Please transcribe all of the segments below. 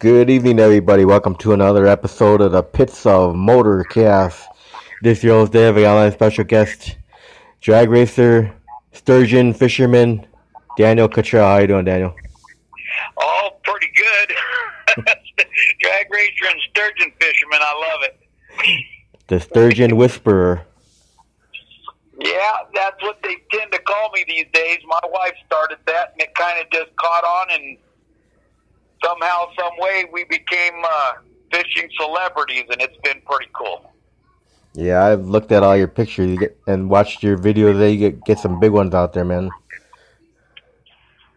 Good evening, everybody. Welcome to another episode of the Pits of Motorcast. This year, host Dave, online special guest, drag racer, sturgeon fisherman, Daniel Cottrell. How you doing, Daniel? Oh, pretty good. drag racer and sturgeon fisherman. I love it. The sturgeon whisperer. Yeah, that's what they tend to call me these days. My wife started that, and it kind of just caught on, and somehow, some way, we became uh, fishing celebrities, and it's been pretty cool. Yeah, I've looked at all your pictures you get, and watched your videos. There, you get get some big ones out there, man.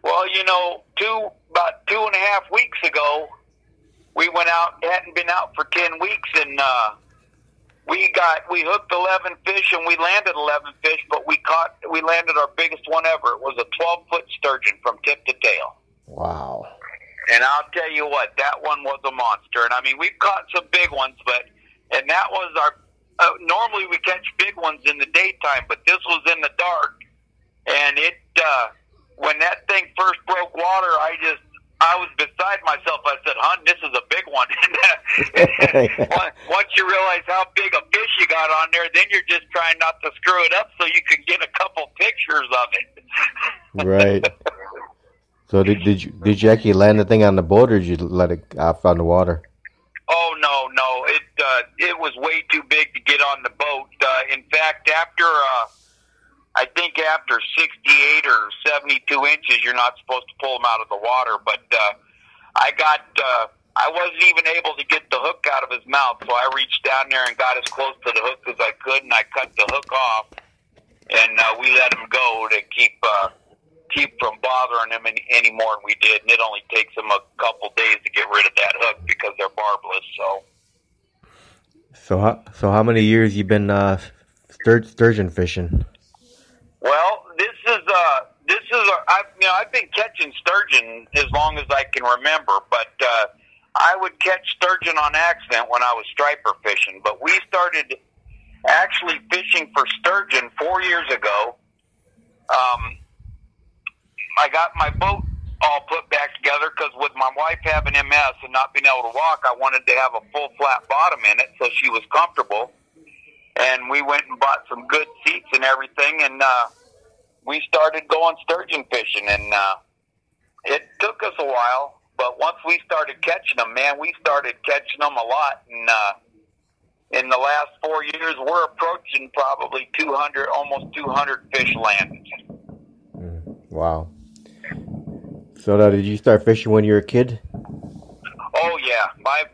Well, you know, two about two and a half weeks ago, we went out. hadn't been out for ten weeks, and uh, we got we hooked eleven fish, and we landed eleven fish. But we caught we landed our biggest one ever. It was a twelve foot sturgeon from tip to tail. Wow. And I'll tell you what, that one was a monster. And I mean, we've caught some big ones, but and that was our. Uh, normally we catch big ones in the daytime, but this was in the dark, and it. Uh, when that thing first broke water, I just I was beside myself. I said, "Hun, this is a big one." Once you realize how big a fish you got on there, then you're just trying not to screw it up so you can get a couple pictures of it. Right. So did, did you did you actually land the thing on the boat, or did you let it off on the water? Oh no, no! It uh, it was way too big to get on the boat. Uh, in fact, after uh, I think after sixty-eight or seventy-two inches, you're not supposed to pull them out of the water. But uh, I got uh, I wasn't even able to get the hook out of his mouth, so I reached down there and got as close to the hook as I could, and I cut the hook off, and uh, we let him go to keep. Uh, keep from bothering him any, anymore, and we did. And it only takes them a couple days to get rid of that hook because they're barbless. So, So how so how many years you been uh, stur- sturgeon fishing? well, this is uh this is a, I've you know I've been catching sturgeon as long as I can remember, but uh, I would catch sturgeon on accident when I was striper fishing. But we started actually fishing for sturgeon four years ago. Um, I got my boat all put back together because with my wife having MS and not being able to walk, I wanted to have a full flat bottom in it so she was comfortable. And we went and bought some good seats and everything, and uh, we started going sturgeon fishing. And uh, it took us a while, but once we started catching them, man, we started catching them a lot. And uh, in the last four years, we're approaching probably 200, almost 200 fish landed. Wow. So now, did you start fishing when you were a kid? Oh yeah, my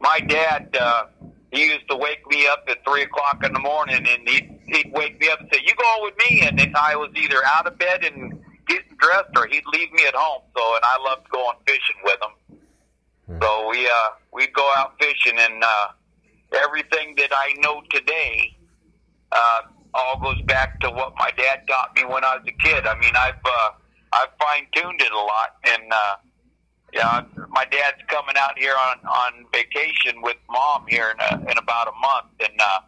my dad uh, he used to wake me up at three o'clock in the morning, and he'd he'd wake me up and say, "You go with me," and then I was either out of bed and getting dressed, or he'd leave me at home. So, and I loved going fishing with him. So we uh we'd go out fishing, and uh, everything that I know today uh, all goes back to what my dad taught me when I was a kid. I mean, I've uh, I've fine tuned it a lot, and uh, yeah, my dad's coming out here on on vacation with mom here in a, in about a month, and uh,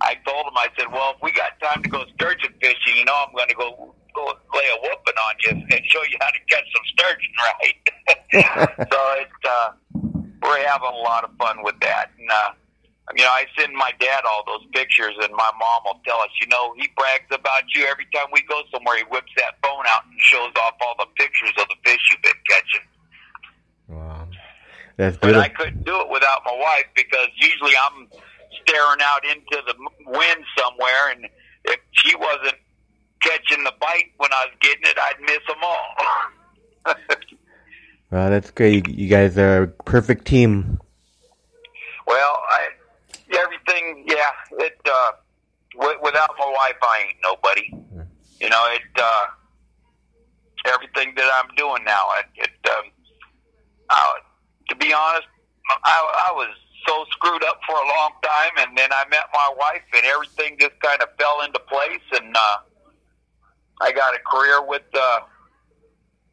I told him I said, well, if we got time to go sturgeon fishing, you know, I'm going to go go lay a whooping on you and show you how to catch some sturgeon right. so it's uh, we're having a lot of fun with that, and. uh you know, I send my dad all those pictures, and my mom will tell us, you know, he brags about you every time we go somewhere. He whips that phone out and shows off all the pictures of the fish you've been catching. Wow. That's But I couldn't do it without my wife because usually I'm staring out into the wind somewhere, and if she wasn't catching the bite when I was getting it, I'd miss them all. Wow, that's great. You, you guys are a perfect team. Well, I everything, yeah. It uh, w- without my wife, I ain't nobody. You know, it uh, everything that I'm doing now. It, it um, I, to be honest, I, I was so screwed up for a long time, and then I met my wife, and everything just kind of fell into place, and uh, I got a career with uh,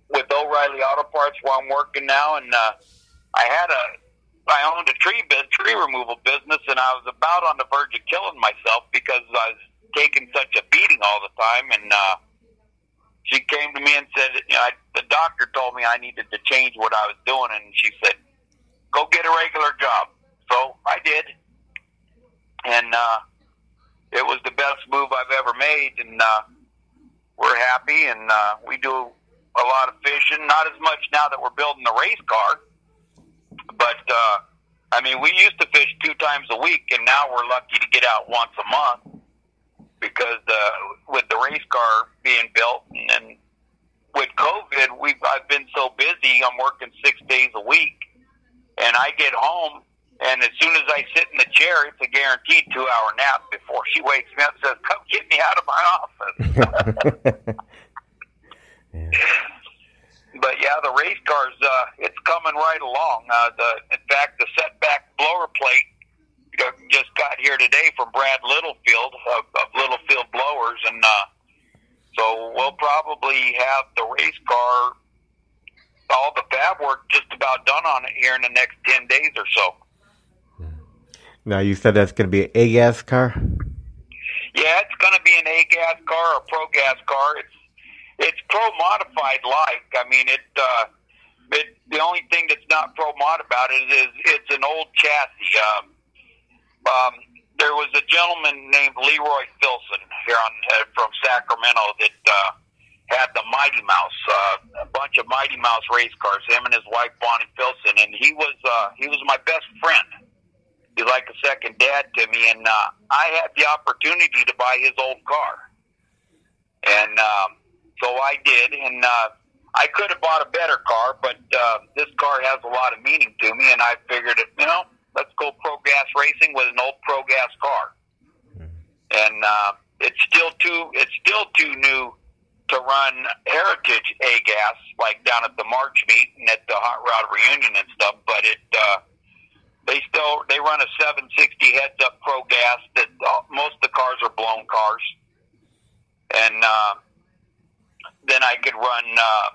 with O'Reilly Auto Parts where I'm working now, and uh, I had a I owned a tree tree removal business, and I was about on the verge of killing myself because I was taking such a beating all the time. And uh, she came to me and said, you know, I, the doctor told me I needed to change what I was doing, and she said, go get a regular job. So I did, and uh, it was the best move I've ever made, and uh, we're happy, and uh, we do a lot of fishing. Not as much now that we're building the race car, but uh, I mean, we used to fish two times a week, and now we're lucky to get out once a month because uh, with the race car being built, and then with COVID, we've I've been so busy. I'm working six days a week, and I get home, and as soon as I sit in the chair, it's a guaranteed two hour nap before she wakes me up and says, "Come get me out of my office." yeah. But yeah, the race cars, uh, it's coming right along. Uh, the in fact, the setback blower plate just got here today from Brad Littlefield of, of Littlefield Blowers, and uh, so we'll probably have the race car, all the fab work just about done on it here in the next ten days or so. Now you said that's going to be an A gas car. Yeah, it's going to be an A gas car or pro gas car. It's it's pro modified like. I mean, it. Uh, it the only thing that's not pro mod about it is it's an old chassis. Um, um, there was a gentleman named Leroy Filson here on uh, from Sacramento that uh, had the Mighty Mouse, uh, a bunch of Mighty Mouse race cars. Him and his wife Bonnie Filson, and he was uh, he was my best friend. He's like a second dad to me, and uh, I had the opportunity to buy his old car, and um, so I did. And uh, I could have bought a better car, but uh, this car has a lot of meaning to me, and I figured, it, you know, let's go pro gas racing with an old pro gas car. And uh, it's still too it's still too new to run heritage A gas like down at the March meet and at the hot rod reunion and stuff. But it uh, they still they run a 760 heads up pro gas that uh, most of the cars are blown cars. And uh, then I could run uh,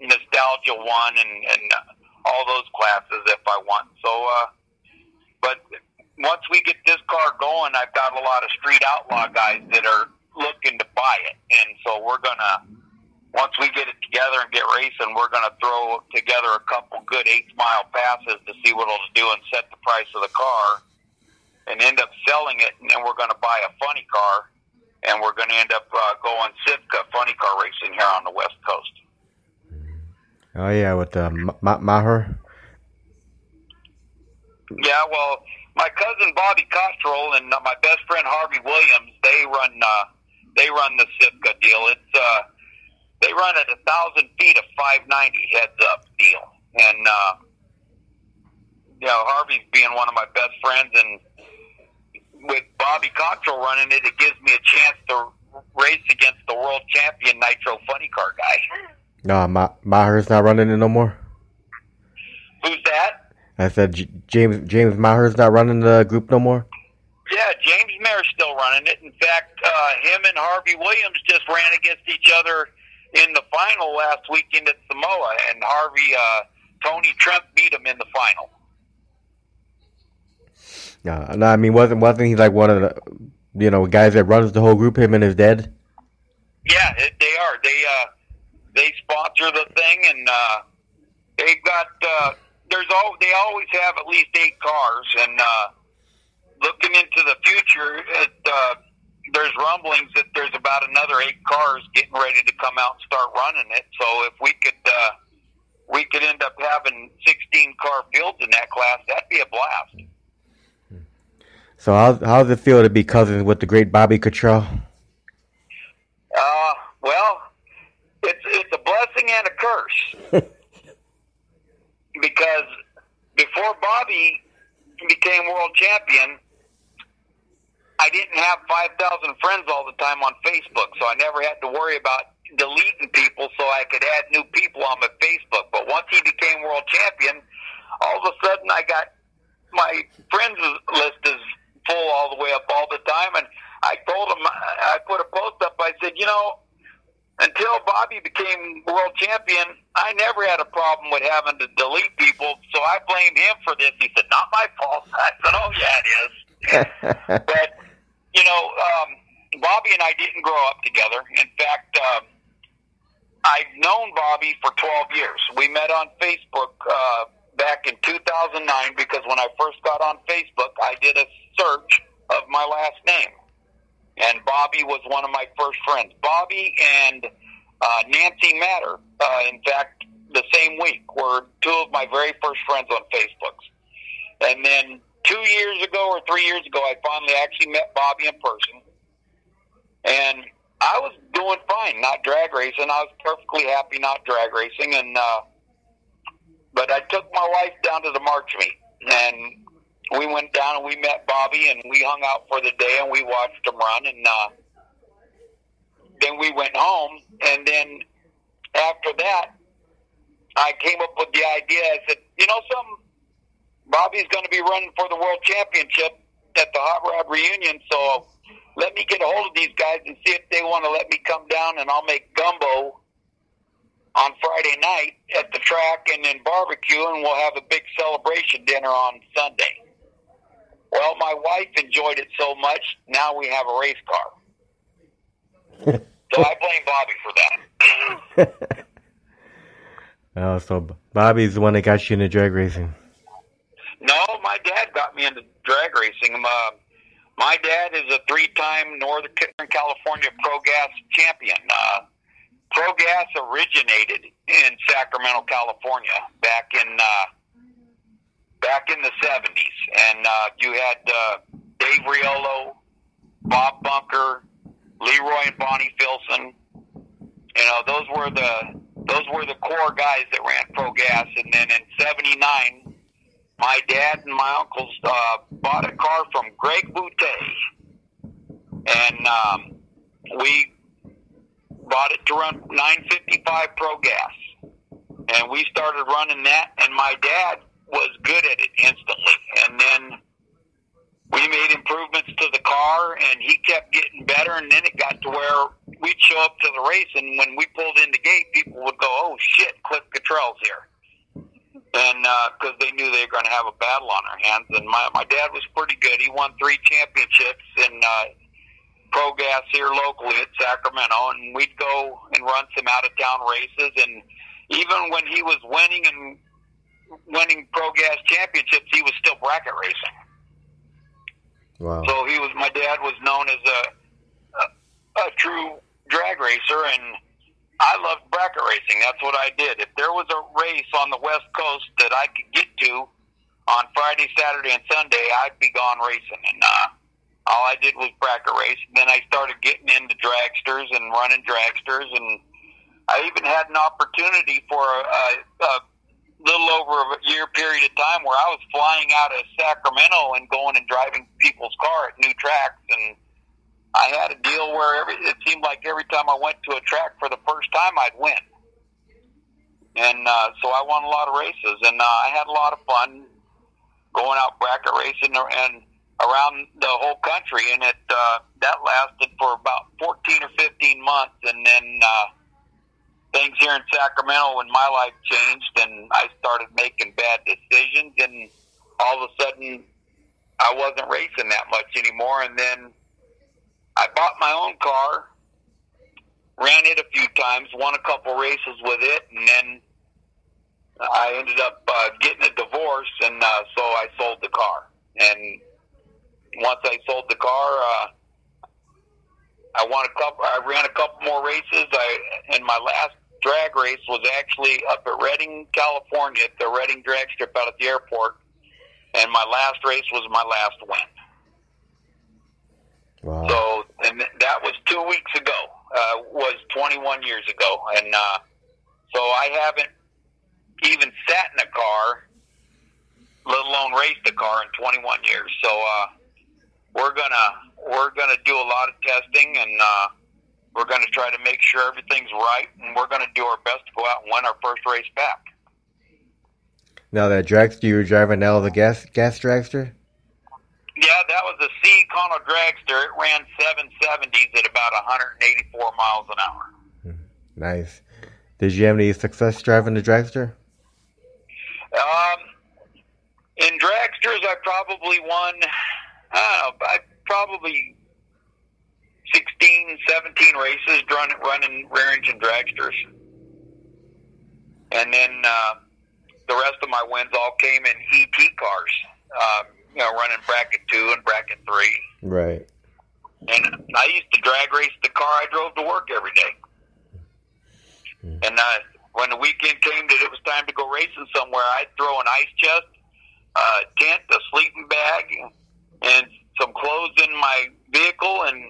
nostalgia one and and all those classes if I want. So. Uh, but once we get this car going, I've got a lot of street outlaw guys that are looking to buy it, and so we're gonna once we get it together and get racing, we're gonna throw together a couple good eight mile passes to see what it'll do and set the price of the car, and end up selling it, and then we're gonna buy a funny car, and we're gonna end up uh, going Sitka funny car racing here on the west coast. Oh yeah, with the Maher. Yeah, well, my cousin Bobby Cottrell and my best friend Harvey Williams, they run uh, they run the Sitka deal. It's uh, they run at a thousand feet of five ninety heads up deal, and uh, you know Harvey's being one of my best friends, and with Bobby Cottrell running it, it gives me a chance to race against the world champion Nitro Funny Car guy. No, Ma- Maher's not running it no more. Who's that? I said J- James James Maher's not running the group no more. Yeah, James Maher's still running it. In fact, uh, him and Harvey Williams just ran against each other in the final last weekend at Samoa, and Harvey uh, Tony Trump beat him in the final. Yeah, no, I mean, wasn't wasn't he like one of the you know guys that runs the whole group? Him and his dad. Yeah, they are. They uh, they sponsor the thing, and uh, they've got uh, there's all they always have at least eight cars, and uh, looking into the future, it, uh, there's rumblings that there's about another eight cars getting ready to come out and start running it. So if we could, uh, we could end up having 16 car fields in that class. That'd be a blast. So how how does it feel to be cousins with the great Bobby Cottrell? Uh, well, it's it's a blessing and a curse. because before Bobby became world champion, I didn't have 5,000 friends all the time on Facebook, so I never had to worry about deleting people so I could add new people on my Facebook. But once he became world champion, all of a sudden I got my friends list is full all the way up all the time, and I told him I put a post up. I said, you know, until Bobby became world champion, I never had a problem with having to delete people, so I blamed him for this. He said, "Not my fault." I said, "Oh yeah, it is." but you know, um, Bobby and I didn't grow up together. In fact, um, I've known Bobby for 12 years. We met on Facebook uh, back in 2009 because when I first got on Facebook, I did a search of my last name, and Bobby was one of my first friends. Bobby and uh, Nancy Matter, uh, in fact, the same week were two of my very first friends on Facebook. And then two years ago or three years ago, I finally actually met Bobby in person, and I was doing fine, not drag racing. I was perfectly happy not drag racing, and uh, but I took my wife down to the March meet, and we went down and we met Bobby, and we hung out for the day, and we watched him run, and uh, then we went home, and then after that, I came up with the idea. I said, you know, some Bobby's going to be running for the world championship at the Hot Rod reunion, so let me get a hold of these guys and see if they want to let me come down, and I'll make gumbo on Friday night at the track and then barbecue, and we'll have a big celebration dinner on Sunday. Well, my wife enjoyed it so much, now we have a race car. so I blame Bobby for that. oh, so Bobby's the one that got you into drag racing. No, my dad got me into drag racing. Uh, my dad is a three-time Northern California Pro Gas champion. Uh, Pro Gas originated in Sacramento, California, back in uh, back in the seventies, and uh, you had uh, Dave Riolo, Bob Bunker, Leroy and Bonnie Filson. You know, those were the those were the core guys that ran Pro Gas, and then in '79, my dad and my uncles uh, bought a car from Greg Boutte, and um, we bought it to run 955 Pro Gas. And we started running that, and my dad was good at it instantly. And then we made improvements to the car, and he kept getting better. And then it got to where we'd show up to the race, and when we pulled in the gate, people would go, "Oh shit, Cliff Cottrell's here," and because uh, they knew they were going to have a battle on their hands. And my my dad was pretty good. He won three championships, and uh, Pro Gas here locally at Sacramento, and we'd go and run some out of town races. And even when he was winning and winning Pro Gas championships, he was still bracket racing. Wow! So he was. My dad was known as a a, a true drag racer, and I loved bracket racing. That's what I did. If there was a race on the West Coast that I could get to on Friday, Saturday, and Sunday, I'd be gone racing. And uh, all I did was bracket race. And then I started getting into dragsters and running dragsters, and I even had an opportunity for a, a little over a year period of time where I was flying out of Sacramento and going and driving people's car at new tracks, and I had a deal where every it seemed like every time I went to a track for the first time, I'd win. And uh, so I won a lot of races, and uh, I had a lot of fun going out bracket racing and around the whole country, and it uh, that lasted for about fourteen or fifteen months, and then uh, things here in Sacramento, when my life changed, and I started making bad decisions, and all of a sudden, I wasn't racing that much anymore, and then I bought my own car, ran it a few times, won a couple races with it, and then. I ended up uh, getting a divorce, and uh, so I sold the car. And once I sold the car, uh, I won a couple. I ran a couple more races. I and my last drag race was actually up at Redding, California, at the Redding drag strip out at the airport. And my last race was my last win. Wow. So, and that was two weeks ago. Uh, was 21 years ago, and uh, so I haven't even sat in a car, let alone raced a car in 21 years. So. Uh, we're gonna we're gonna do a lot of testing and uh, we're gonna try to make sure everything's right and we're gonna do our best to go out and win our first race back. Now that dragster you were driving now the gas gas dragster? Yeah, that was a C Econo dragster. It ran seven seventies at about 184 miles an hour. Hmm, nice. Did you have any success driving the dragster? Um, in dragsters, I probably won I don't know, I probably 16, 17 races running, running rear engine dragsters. And then uh, the rest of my wins all came in ET cars. Um, you know, running bracket two and bracket three. Right. And I used to drag race the car I drove to work every day. Mm. And uh, when the weekend came that it was time to go racing somewhere, I'd throw an ice chest, uh, tent, a sleeping bag, and some clothes in my vehicle, and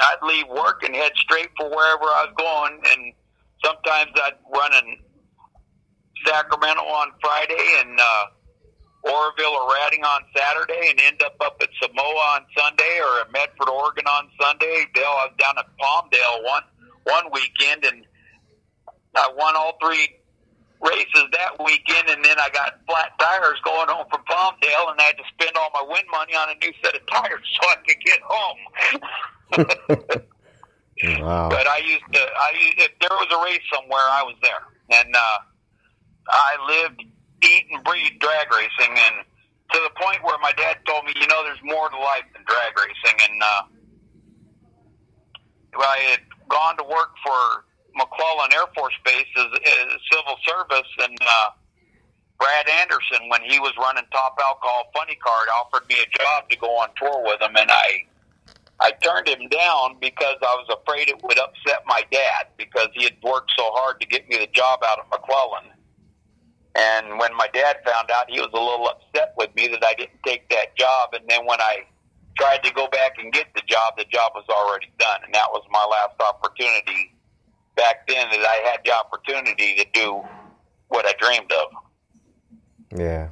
I'd leave work and head straight for wherever I was going. And sometimes I'd run in Sacramento on Friday and uh, Oroville or Redding on Saturday, and end up up at Samoa on Sunday or at Medford, Oregon on Sunday. Dale, I was down at Palmdale one one weekend, and I won all three races that weekend, and then I got flat tires going home from Palmdale, and I had to spend all my win money on a new set of tires so I could get home. wow. But I used to, I if there was a race somewhere, I was there, and uh, I lived, eat, and breathe drag racing, and to the point where my dad told me, you know, there's more to life than drag racing, and uh, I had gone to work for McClellan Air Force Base as, as civil service, and uh, Brad Anderson, when he was running Top Alcohol Funny Car, offered me a job to go on tour with him, and I I turned him down because I was afraid it would upset my dad because he had worked so hard to get me the job out of McClellan. And when my dad found out, he was a little upset with me that I didn't take that job. And then when I tried to go back and get the job, the job was already done, and that was my last opportunity back then that I had the opportunity to do what I dreamed of. Yeah.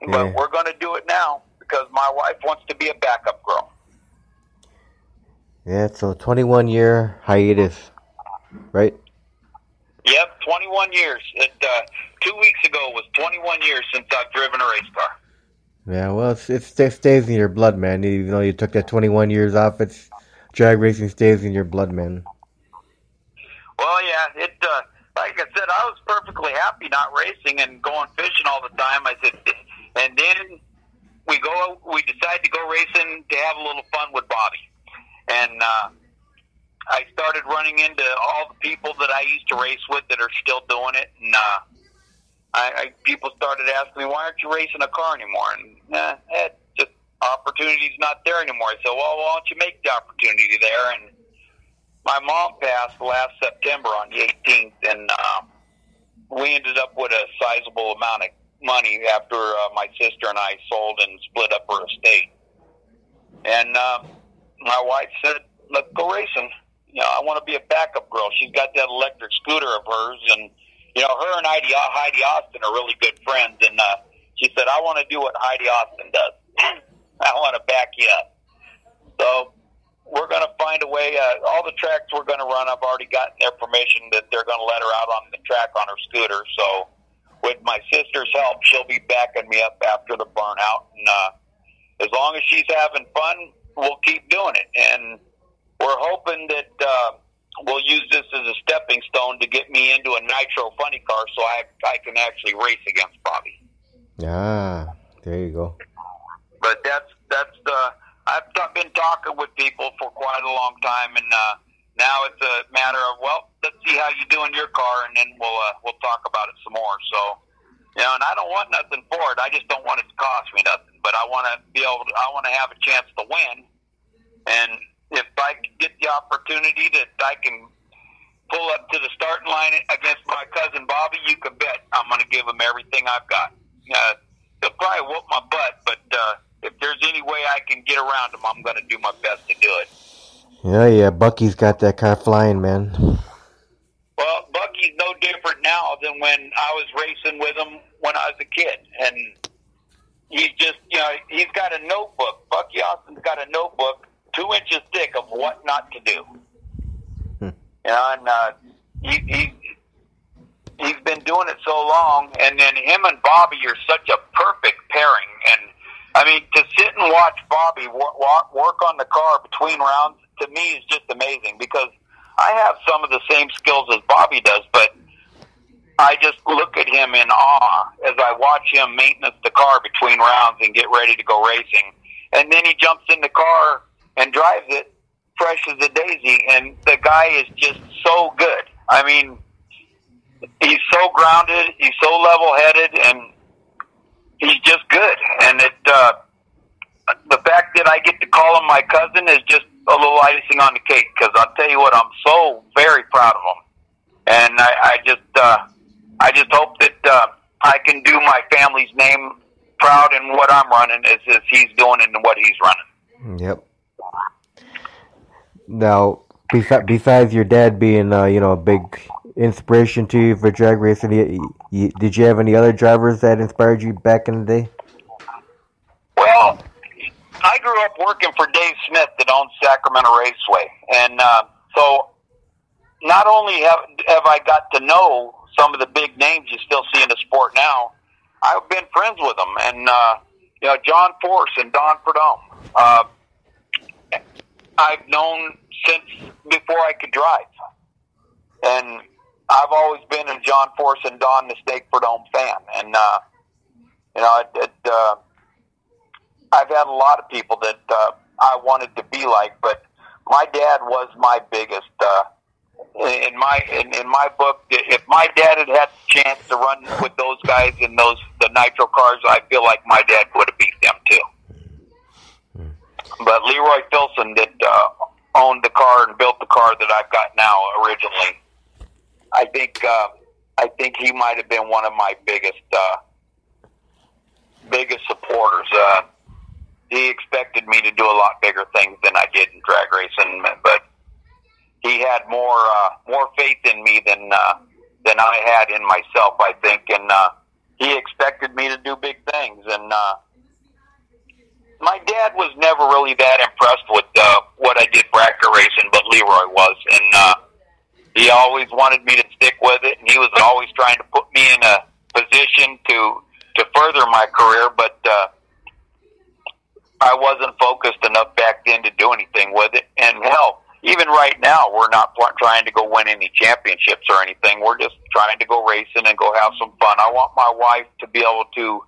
But Yeah. we're going to do it now because my wife wants to be a backup girl. Yeah. So 21 year hiatus, right? Yep, 21 years. It, uh, two weeks ago was 21 years since I've driven a race car. Yeah. Well, it's, it stays in your blood, man. Even though you took that 21 years off, it's drag racing stays in your blood, man. Well, yeah, it. Uh, like I said, I was perfectly happy not racing and going fishing all the time. I said, and then we go, we decide to go racing to have a little fun with Bobby, and uh, I started running into all the people that I used to race with that are still doing it, and uh, I, I people started asking me, "Why aren't you racing a car anymore?" And uh, eh, just opportunity's not there anymore. Said, "Well, why don't you make the opportunity there?" And my mom passed last September on the 18th, and uh, we ended up with a sizable amount of money after uh, my sister and I sold and split up her estate. And uh, my wife said, "Let's go racing." You know, I want to be a backup girl. She's got that electric scooter of hers, and you know, her and Heidi, Heidi Austin are really good friends. And uh, she said, "I want to do what Heidi Austin does. I want to back you up." So we're going to find a way. Uh, all the tracks we're going to run, I've already gotten their permission that they're going to let her out on the track on her scooter. So, with my sister's help, she'll be backing me up after the burnout. And uh, as long as she's having fun, we'll keep doing it. And we're hoping that uh, we'll use this as a stepping stone to get me into a nitro funny car, so I I can actually race against Bobby. Ah, there you go. but that's that's the I've been talking with people for quite a long time, and uh, now it's a matter of well, let's see how you do in your car, and then we'll uh, we'll talk about it some more. So, you know, and I don't want nothing for it. I just don't want it to cost me nothing. But I want to be able. To, I want to have a chance to win, and if I get the opportunity that I can pull up to the starting line against my cousin Bobby, you can bet I'm going to give him everything I've got. Uh, he'll probably whoop my butt, but uh, if there's any way I can get around him, I'm going to do my best to do it. Yeah, yeah. Bucky's got that car flying, man. Well, Bucky's no different now than when I was racing with him when I was a kid, and he's just you know he's got a notebook. Bucky Austin's got a notebook two inches thick of what not to do. Hmm. You know, and uh, he, he he's been doing it so long, and then him and Bobby are such a perfect pairing. And I mean, to sit and watch Bobby work, work on the car between rounds to me is just amazing because I have some of the same skills as Bobby does, but I just look at him in awe as I watch him maintenance the car between rounds and get ready to go racing. And then he jumps in the car and drives it fresh as a daisy, and the guy is just so good. I mean, he's so grounded, he's so level-headed, and he's just good. And it uh, the fact that I get to call him my cousin is just a little icing on the cake. Because I'll tell you what, I'm so very proud of him, and I, I just uh, I just hope that uh, I can do my family's name proud in what I'm running as, as he's doing and what he's running. Yep. Now, besides your dad being, uh, you know, a big inspiration to you for drag racing, did you have any other drivers that inspired you back in the day? Well, I grew up working for Dave Smith that owns Sacramento Raceway, and uh, so not only have have I got to know some of the big names you still see in the sport now, I've been friends with them, and uh, you know John Force and Don Prudhomme. Uh, I've known since before I could drive, and I've always been a John Force and Don the Snake Prudhomme fan, and uh, you know it. it uh, I've had a lot of people that uh, I wanted to be like, but my dad was my biggest. Uh, in my in, in my book, if my dad had had the chance to run with those guys in those the nitro cars, I feel like my dad would have beat them too. But Leroy Filson that uh, owned the car and built the car that I've got now originally, I think uh, I think he might have been one of my biggest uh, biggest supporters. Uh, he expected me to do a lot bigger things than I did in drag racing, but he had more uh, more faith in me than uh, than I had in myself. I think, and uh, he expected me to do big things. And uh, my dad was never really that impressed with uh, what I did bracket racing, but Leroy was, and uh, he always wanted me to stick with it, and he was always trying to put me in a position to to further my career, but. Uh, I wasn't focused enough back then to do anything with it. And hell, even right now, we're not pl- trying to go win any championships or anything. We're just trying to go racing and go have some fun. I want my wife to be able to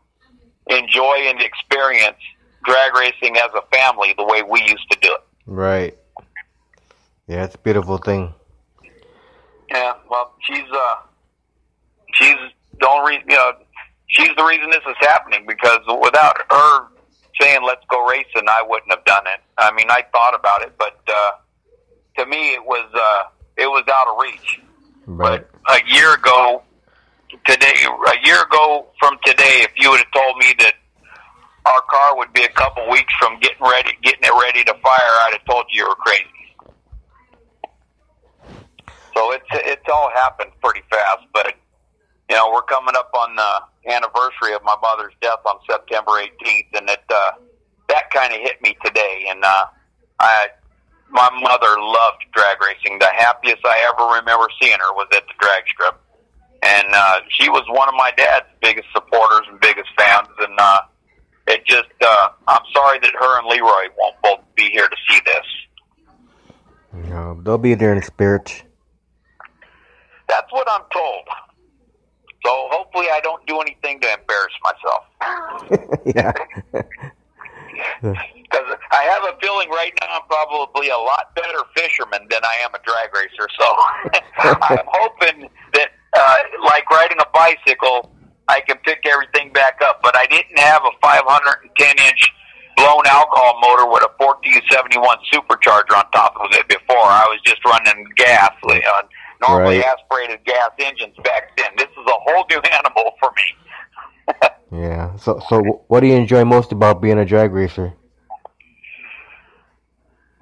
enjoy and experience drag racing as a family the way we used to do it. Right. Yeah, it's a beautiful thing. Yeah, well, she's uh, she's the only reason, you know, she's the reason this is happening because without her saying let's go racing, I wouldn't have done it. I mean, I thought about it, but uh, to me, it was uh, it was out of reach. Right. But a year ago, today, a year ago from today, if you would have told me that our car would be a couple weeks from getting ready, getting it ready to fire, I'd have told you you were crazy. So it's it's all happened pretty fast, but you know we're coming up on the anniversary of my mother's death on September 18th, and it uh, that kind of hit me today. And uh, I, my mother loved drag racing. The happiest I ever remember seeing her was at the drag strip, and uh, she was one of my dad's biggest supporters and biggest fans. And uh, it just, uh, I'm sorry that her and Leroy won't both be here to see this. No, they'll be there in spirit. That's what I'm told. So hopefully I don't do anything to embarrass myself. yeah. Because I have a feeling right now I'm probably a lot better fisherman than I am a drag racer. So I'm hoping that, uh, like riding a bicycle, I can pick everything back up. But I didn't have a 510 inch blown alcohol motor with a 1471 supercharger on top of it before. I was just running gas. Know, normally Right. aspirated gas engines back then. This is a whole new animal for me. Yeah. So, so what do you enjoy most about being a drag racer?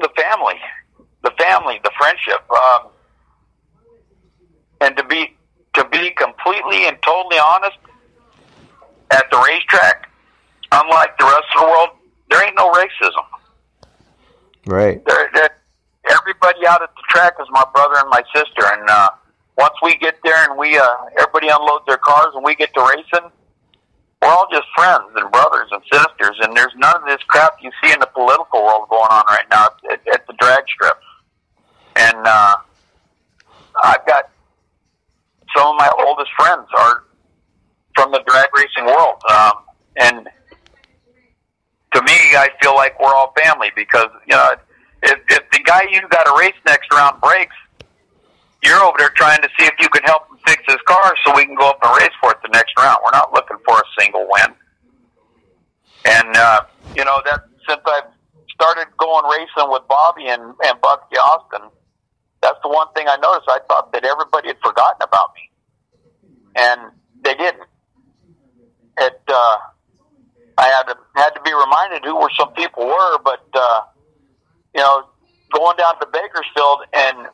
the family, the family, the friendship, um, and to be to be completely and totally honest, at the racetrack, unlike the rest of the world, there ain't no racism. Right. There, there, everybody out at the track is my brother and my sister, and uh, once we get there and we uh, everybody unloads their cars and we get to racing, we're all just friends and brothers and sisters, and there's none of this crap you see in the political world going on right now at, at the drag strip. And uh, I've got some of my oldest friends are from the drag racing world, um, and to me, I feel like we're all family because you know if, if the guy you got to race next round breaks, you're over there trying to see if you can help him fix his car so we can go up and race for it the next round. We're not looking for a single win. And uh, you know that since I've started going racing with Bobby and and Bucky Austin, that's the one thing I noticed. I thought that everybody had forgotten about me, and they didn't. It uh, I had to had to be reminded who were some people were, but uh, you know, going down to Bakersfield and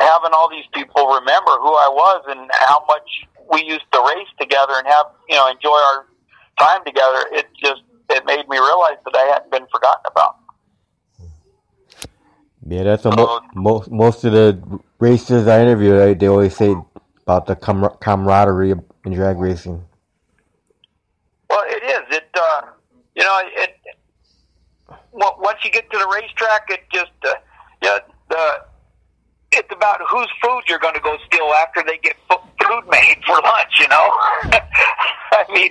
having all these people remember who I was and how much we used to race together and have you know enjoy our time together. It just it made me realize that I hadn't been forgotten about. Yeah, that's a mo- most most of the racers I interview. They, they always say about the com- camaraderie in drag racing. Well, it is. It uh, you know it. Once you get to the racetrack, it just uh, yeah the it's about whose food you're going to go steal after they get food made for lunch. You know, I mean,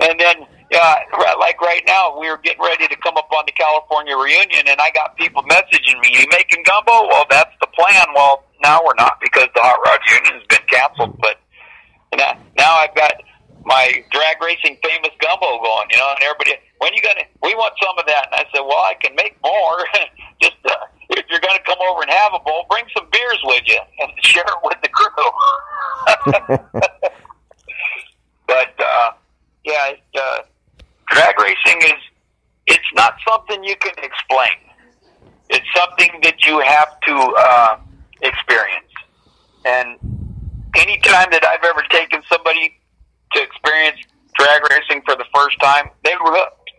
and then yeah, like right now, we are getting ready to come up on the California reunion, and I got people messaging me, "You making gumbo?" Well, that's the plan. Well, now we're not because the hot rod union has been canceled. But now I've got my drag racing famous gumbo going, you know, and everybody, when you gonna? We want some of that. And I said, well, I can make more. Just uh, if you're gonna come over and have a bowl, bring some beers with you and share it with the crew. but uh, yeah. Uh, drag racing is it's not something you can explain. It's something that you have to uh, experience. And any time that I've ever taken somebody to experience drag racing for the first time, they were hooked.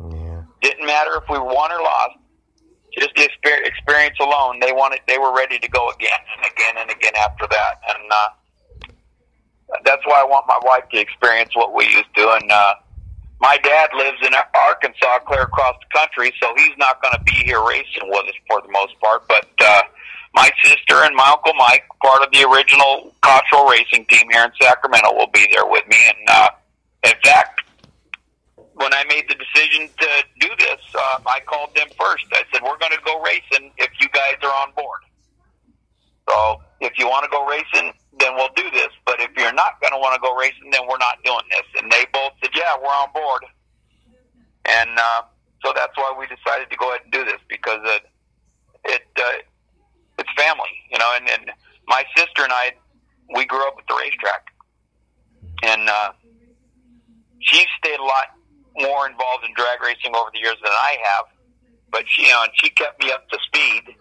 Yeah. Didn't matter if we won or lost. Just the experience alone, they wanted, they were ready to go again and again and again after that. And uh, that's why I want my wife to experience what we used to. And uh, my dad lives in Arkansas, clear across the country, so he's not going to be here racing with us for the most part. But uh, my sister and my uncle Mike, part of the original Cottrell racing team here in Sacramento, will be there with me. And uh, in fact, when I made the decision to do this, uh, I called them first. I said, "We're going to go racing if you guys are on board." So if you want to go racing, then we'll do this. But if you're not going to want to go racing, then we're not doing this. And they both said, yeah, we're on board. And uh, so that's why we decided to go ahead and do this because it it uh, it's family, you know. And, and my sister and I, we grew up at the racetrack, and uh, she stayed a lot more involved in drag racing over the years than I have. But she, you know, and she kept me up to speed.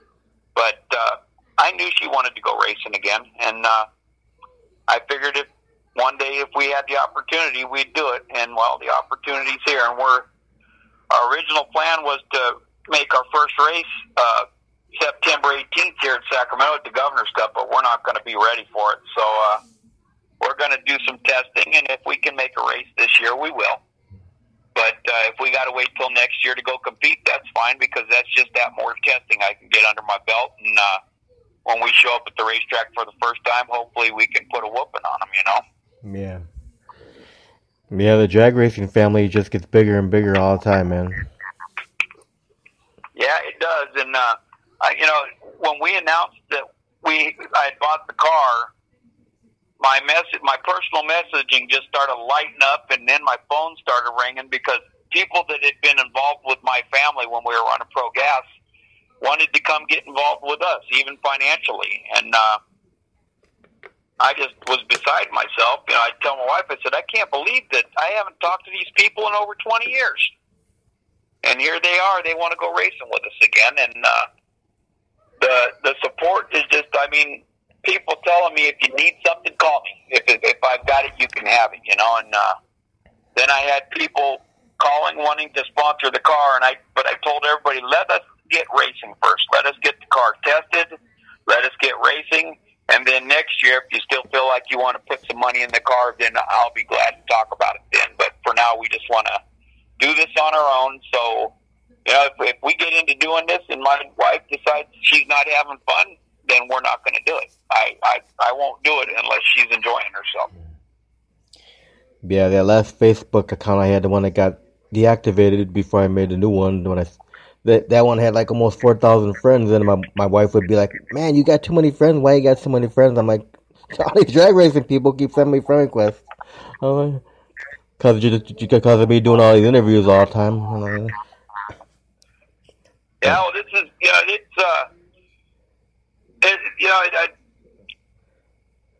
But uh, I knew she wanted to go racing again, and uh, I figured if one day if we had the opportunity, we'd do it. And well, the opportunity's here, and we're our original plan was to make our first race uh, September 18th here in Sacramento at the Governor's Cup, but we're not going to be ready for it. So uh, we're going to do some testing, and if we can make a race this year, we will. But uh, if we got to wait till next year to go compete, that's fine because that's just that more testing I can get under my belt and. Uh, when we show up at the racetrack for the first time, hopefully we can put a whooping on them, you know? Yeah. Yeah, the drag racing family just gets bigger and bigger all the time, man. Yeah, it does. And, uh, I, you know, when we announced that we, I had bought the car, my message, my personal messaging just started lighting up and then my phone started ringing because people that had been involved with my family when we were running pro gas wanted to come get involved with us, even financially. And uh, I just was beside myself. You know, I tell my wife, I said, I can't believe that I haven't talked to these people in over 20 years. And here they are. They want to go racing with us again. And uh, the the support is just, I mean, people telling me if you need something, call me. If if I've got it, you can have it. You know. And uh, then I had people calling wanting to sponsor the car, and I but I told everybody let us get racing first. Let us get the car tested. Let us get racing. And then next year, if you still feel like you want to put some money in the car, then I'll be glad to talk about it then. But for now, we just want to do this on our own. So, you know, if, if we get into doing this and my wife decides she's not having fun, then we're not going to do it. I, I, I won't do it unless she's enjoying herself. Yeah, that last Facebook account I had, the one that got deactivated before I made a new one when I that that one had like almost four thousand friends, and my my wife would be like, "Man, you got too many friends. Why you got so many friends?" I'm like, "All these drag racing people keep sending me friend requests." Oh, because because of me doing all these interviews all the time. You know? Yeah, well, this is yeah, it's uh, it, you know, I,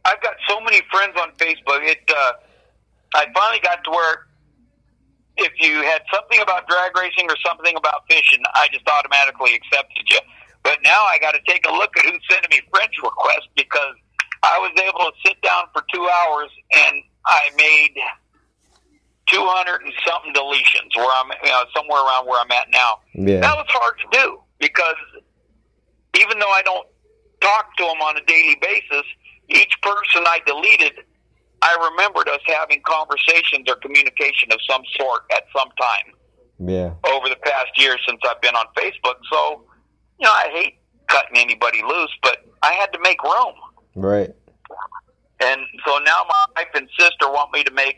I've got so many friends on Facebook. It uh, I finally got to where if you had something about drag racing or something about fishing, I just automatically accepted you. But now I got to take a look at who's sending me friend requests because I was able to sit down for two hours and I made 200 and something deletions where I'm, you know, somewhere around where I'm at now. Yeah. That was hard to do because even though I don't talk to them on a daily basis, each person I deleted, I remembered us having conversations or communication of some sort at some time Yeah. over the past year since I've been on Facebook. So, you know, I hate cutting anybody loose, but I had to make room. Right. And so now my wife and sister want me to make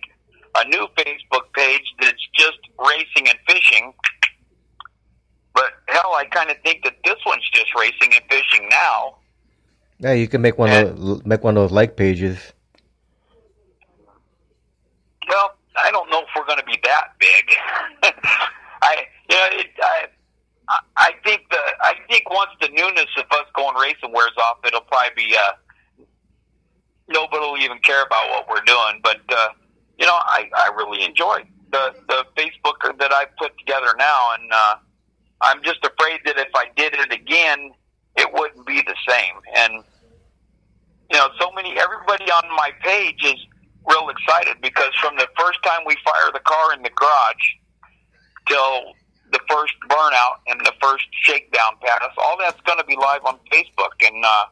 a new Facebook page that's just racing and fishing. But hell, I kind of think that this one's just racing and fishing now. Yeah, you can make one of make one of those like pages. Well, I don't know if we're going to be that big. I, you know, it, I, I- I think the, I think once the newness of us going racing wears off, it'll probably be, uh, nobody will even care about what we're doing. But, uh, you know, I, I really enjoy the, the Facebook that I put together now. And, uh, I'm just afraid that if I did it again, it wouldn't be the same. And, you know, so many, everybody on my page is real excited because from the first time we fire the car in the garage till the first burnout and the first shakedown pass, all that's going to be live on Facebook. And uh,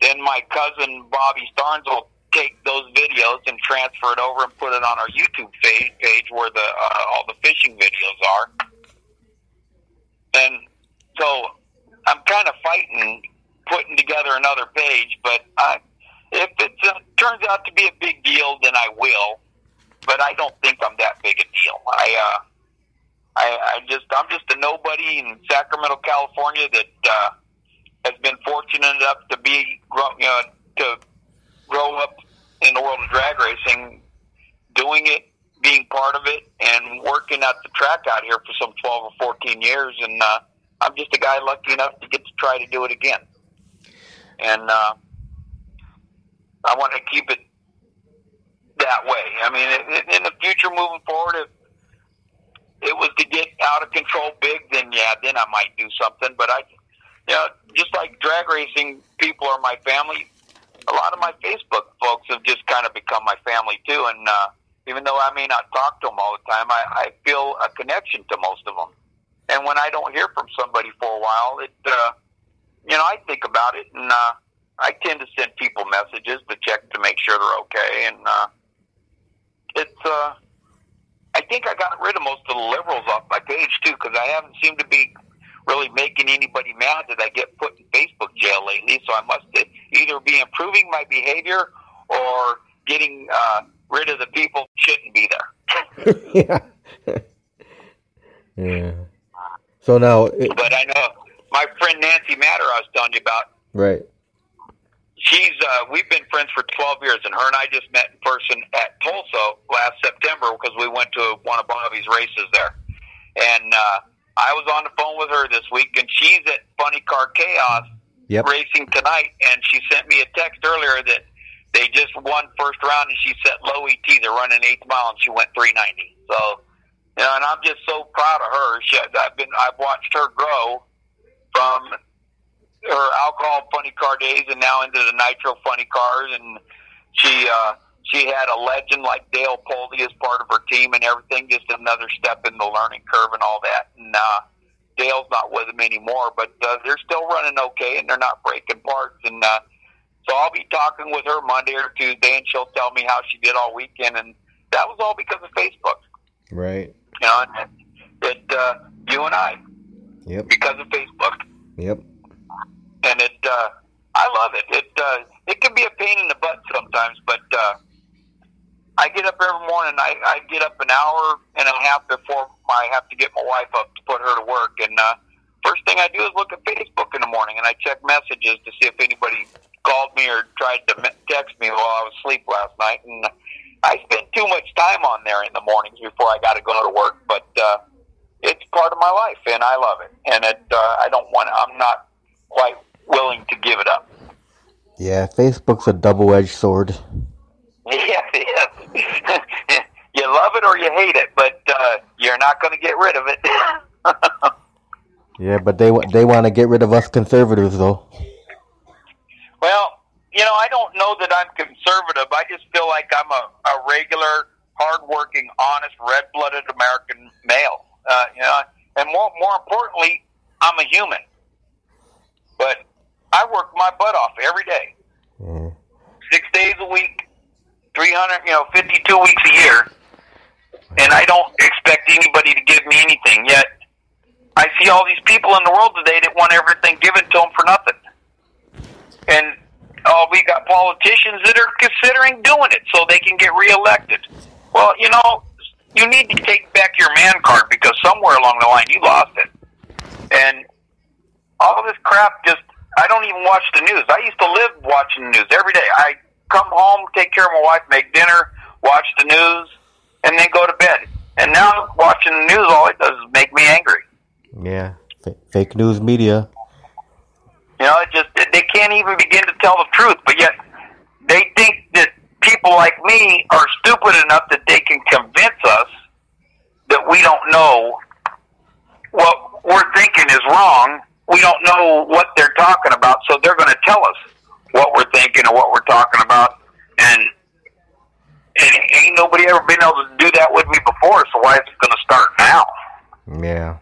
then my cousin Bobby Starnes will take those videos and transfer it over and put it on our YouTube page, where the uh, all the fishing videos are. And so I'm kind of fighting putting together another page, but I, if it uh, turns out to be a big deal, then I will. But I don't think I'm that big a deal. I, uh, I, I just, I'm just a nobody in Sacramento, California that uh, has been fortunate enough to be, you know, to grow up in the world of drag racing, doing it, being part of it, and working at the track out here for some 12 or 14 years. And uh, I'm just a guy lucky enough to get to try to do it again. And uh, I want to keep it that way. I mean, in, the future, moving forward, if it was to get out of control big, then yeah, then I might do something. But I, you know, just like drag racing people are my family, a lot of my Facebook folks have just kind of become my family too. And uh, even though I may not talk to them all the time, I, I feel a connection to most of them. And when I don't hear from somebody for a while, it, uh, you know, I think about it, and uh, I tend to send people messages to check to make sure they're okay. And uh, it's, uh, I think I got rid of most of the liberals off my page too, because I haven't seemed to be really making anybody mad that I get put in Facebook jail lately. So I must either be improving my behavior or getting uh, rid of the people shouldn't be there. yeah. yeah. So now, it, But I know my friend Nancy Matter, I was telling you about. right. She's uh, we've been friends for 12 years, and her and I just met in person at Tulsa last September because we went to one of Bobby's races there. And uh, I was on the phone with her this week, and she's at Funny Car Chaos Yep. racing tonight, and she sent me a text earlier that they just won first round, and she set low ET. They're running eighth mile, and she went 390. So, you know, and I'm just so proud of her. She, I've been, I've watched her grow from her alcohol funny car days, and now into the nitro funny cars, and she. uh she had a legend like Dale Pulde as part of her team and everything, just another step in the learning curve and all that. And uh, Dale's not with them anymore, but uh, they're still running okay and they're not breaking parts. And uh, so I'll be talking with her Monday or Tuesday, and she'll tell me how she did all weekend. And that was all because of Facebook. Right. You know, and it uh, you and I Yep. because of Facebook, Yep. and it uh, I love it. It uh, it can be a pain in the butt sometimes, but uh, I get up every morning. I, I get up an hour and a half before I have to get my wife up to put her to work, and uh, first thing I do is look at Facebook in the morning, and I check messages to see if anybody called me or tried to text me while I was asleep last night. And I spend too much time on there in the mornings before I got to go to work, but uh, it's part of my life, and I love it. And it, uh, I don't want. I'm not quite willing to give it up. Yeah, Facebook's a double-edged sword. Yes, yes. you love it or you hate it, but uh, you're not going to get rid of it. Yeah, but they they want to get rid of us conservatives, though. well, you know, I don't know that I'm conservative. I just feel like I'm a, a regular, hardworking, honest, red-blooded American male. Uh, you know, and more more importantly, I'm a human. But I work my butt off every day, Yeah. six days a week, three hundred, you know, fifty-two weeks a year, and I don't expect anybody to give me anything. Yet, I see all these people in the world today that want everything given to them for nothing, and oh, we got politicians that are considering doing it so they can get reelected. Well, you know, you need to take back your man card because somewhere along the line you lost it, and all this crap just. I don't even watch the news. I used to live watching the news every day. I come home, take care of my wife, make dinner, watch the news, and then go to bed. And now watching the news, all it does is make me angry. Yeah, F- fake news media. You know, it just they can't even begin to tell the truth, but yet they think that people like me are stupid enough that they can convince us that we don't know what we're thinking is wrong. We don't know what they're talking about, so they're going to tell us what we're thinking and what we're talking about. And, and ain't nobody ever been able to do that with me before, so why is it going to start now? Yeah.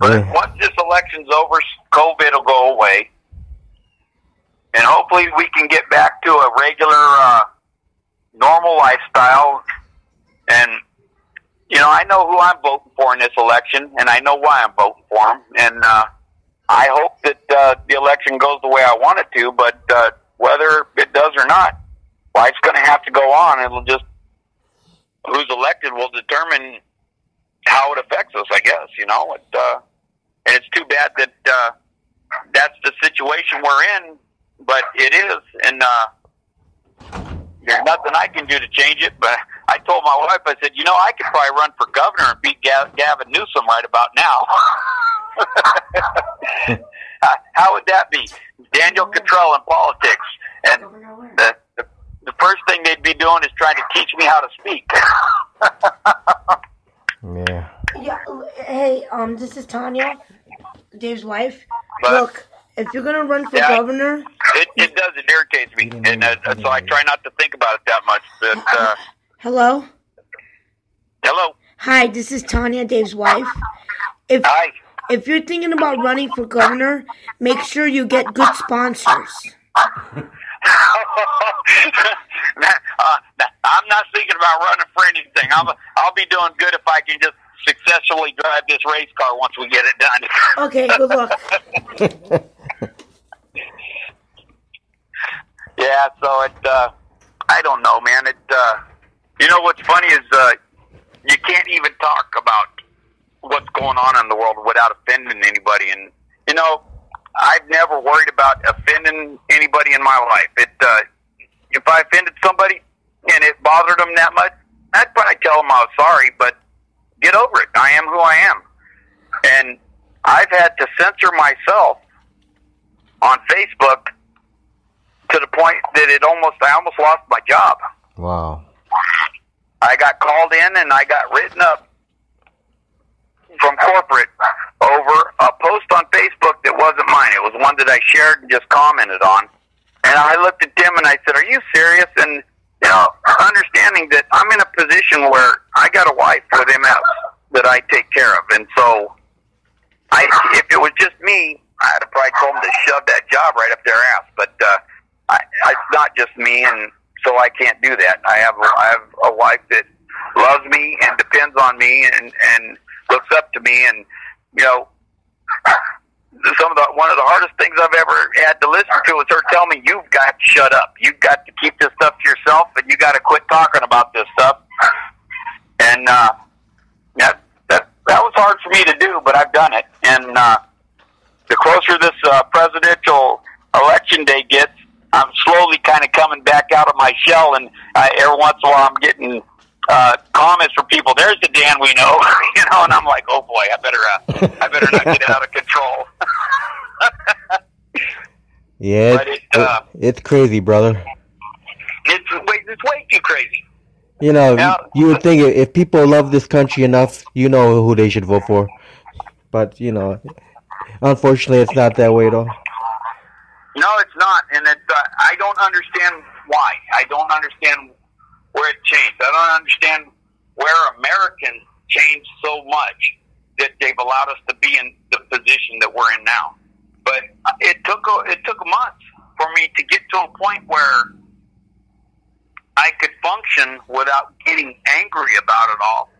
But once this election's over, COVID will go away, and hopefully we can get back to a regular, uh, normal lifestyle. And you know, I know who I'm voting for in this election, and I know why I'm voting for him. And uh, I hope that uh, the election goes the way I want it to. But uh, whether it does or not, life's going to have to go on. It'll just who's elected will determine how it affects us, I guess. You know, it, uh, and it's too bad that uh, that's the situation we're in, but it is, and uh, there's nothing I can do to change it. But I told my wife, I said, you know, I could probably run for governor and beat Gav- Gavin Newsom right about now. How- would that be? Daniel Cottrell in politics, and the, the the first thing they'd be doing is trying to teach me how to speak. Yeah. Yeah. Hey, um, this is Tania, Dave's wife. But- Look, if you're gonna run for Yeah. governor, It, it does. It irritates me, and uh, so I try not to think about it that much. But uh, hello, hello, hi, this is Tania, Dave's wife. If hi. if you're thinking about running for governor, make sure you get good sponsors. uh, I'm not thinking about running for anything. I'm, I'll be doing good if I can just successfully drive this race car once we get it done. Okay, good luck. Yeah, so it, uh, I don't know, man. It, uh, you know what's funny is, uh, you can't even talk about what's going on in the world without offending anybody. And, you know, I've never worried about offending anybody in my life. It, uh, if I offended somebody and it bothered them that much, I'd probably tell them I was sorry, but get over it. I am who I am. And I've had to censor myself on Facebook to the point that it almost I almost lost my job. Wow. I got called in and I got written up from corporate over a post on Facebook that wasn't mine. It was one that I shared and just commented on. And I looked at Tim and I said, "Are you serious?" And you know, understanding that I'm in a position where I got a wife with MS that I take care of, and so I, if it was just me, I'd have probably told them to shove that job right up their ass. But uh, I, it's not just me, and so I can't do that. I have I have a wife that loves me and depends on me and and looks up to me, and you know. Some of the one of the hardest things I've ever had to listen to is her tell me, "You've got to shut up. You've got to keep this stuff to yourself, and you got to quit talking about this stuff." And uh, that that that was hard for me to do. But I've done it. And uh, the closer this uh, presidential election day gets, I'm slowly kind of coming back out of my shell, and uh, every once in a while I'm getting uh, comments from people. There's the Dan we know, you know, and I'm like, oh boy, I better, uh, I better not get out of control. Yeah, it, it, uh, it's crazy, brother. it's way, it's way too crazy. You know, Yeah. you would think if people love this country enough, you know who they should vote for. But you know, unfortunately, it's not that way, though. No, it's not, and it's, uh, I don't understand why. I don't understand where it changed. I don't understand where Americans changed so much that they've allowed us to be in the position that we're in now. But it took a, it took months for me to get to a point where I could function without getting angry about it all.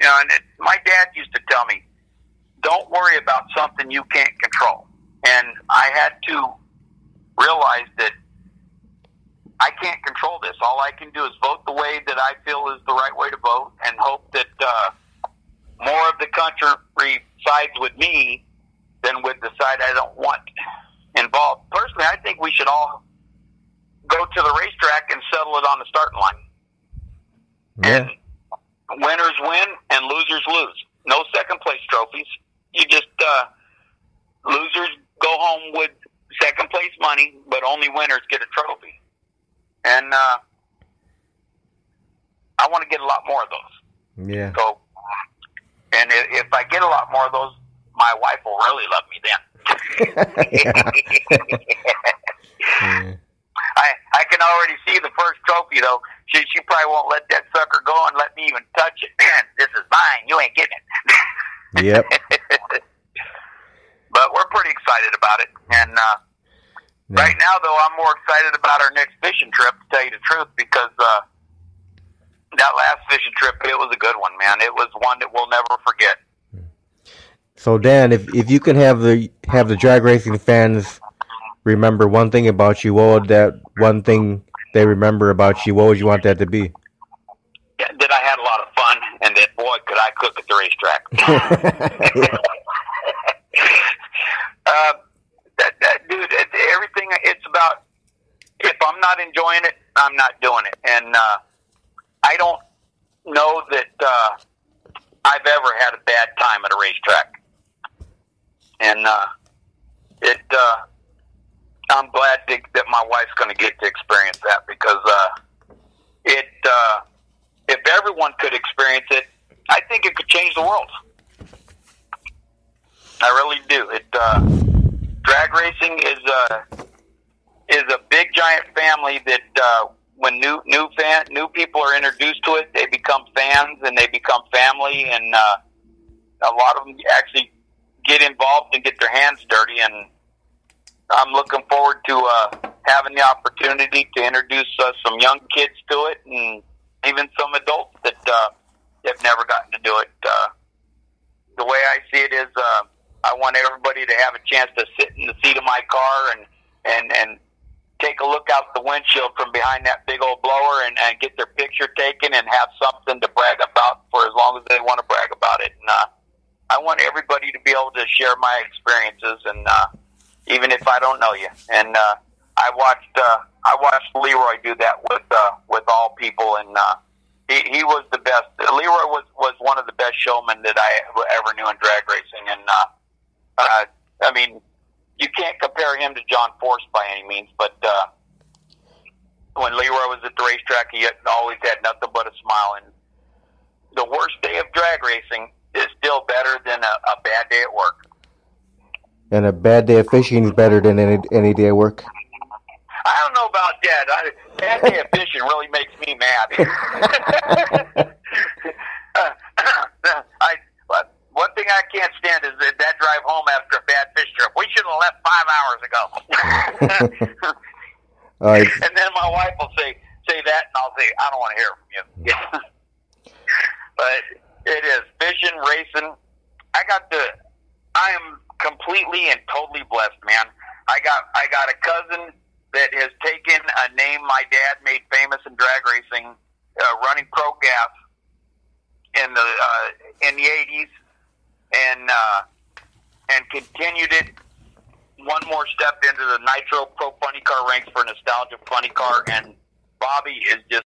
You know, and it, my dad used to tell me, "Don't worry about something you can't control." And I had to realize that I can't control this. All I can do is vote the way that I feel is the right way to vote, and hope that uh, more of the country sides with me than with the side I don't want involved. Personally, I think we should all go to the racetrack and settle it on the starting line. Yeah, And winners win and losers lose. No second place trophies. You just uh, losers go home with second place money, but only winners get a trophy. And uh, I want to get a lot more of those. yeah. So, and if, if I get a lot more of those, my wife will really love me then. Yeah. I I can already see the first trophy though. She she probably won't let that sucker go and let me even touch it. this is mine. You ain't getting it. Yep. but we're pretty excited about it. And uh, Yeah. right now, though, I'm more excited about our next fishing trip. To tell you the truth, because uh, that last fishing trip, it was a good one, man. It was one that we'll never forget. So Dan, if if you can have the have the drag racing fans remember one thing about you, what would that one thing they remember about you? What would you want that to be? Yeah, That I had a lot of fun, and that boy, could I cook at the racetrack. uh, that, that dude, it, everything it's about. If I'm not enjoying it, I'm not doing it, and uh, I don't know that uh, I've ever had a bad time at a racetrack. And uh, it, uh, I'm glad to, that my wife's going to get to experience that because uh, it, uh, if everyone could experience it, I think it could change the world. I really do. It uh, drag racing is a is a big giant family that uh, when new new fan new people are introduced to it, they become fans and they become family, and uh, a lot of them actually get involved and get their hands dirty. And I'm looking forward to uh, having the opportunity to introduce uh, some young kids to it, and even some adults that uh, have never gotten to do it. Uh, the way I see it is, uh, I want everybody to have a chance to sit in the seat of my car and and and take a look out the windshield from behind that big old blower and, and get their picture taken and have something to brag about for as long as they want to brag about it. And uh, I want everybody to be able to share my experiences, and uh, even if I don't know you. And uh, I watched uh, I watched Leroy do that with uh, with all people, and uh, he, he was the best. Leroy was was one of the best showmen that I ever knew in drag racing, and uh, uh, I mean, you can't compare him to John Force by any means, but uh, when Leroy was at the racetrack, he had, always had nothing but a smile. And the worst day of drag racing is still better than a, a bad day at work. And a bad day of fishing is better than any any day of work. I don't know about that. I, bad day of fishing really makes me mad. I, but one thing I can't stand is that, that drive home after a bad fish trip. We should have left five hours ago. Right. and then my wife will say say that, and I'll say I don't want to hear from you. but it is fishing, racing. I got the. I am completely and totally blessed, man. I got I got a cousin that has taken a name my dad made famous in drag racing, uh, running pro gas in the uh, in the eighties, and uh, and continued it one more step into the Nitro Pro Funny Car ranks for nostalgia funny car, and Bobby is just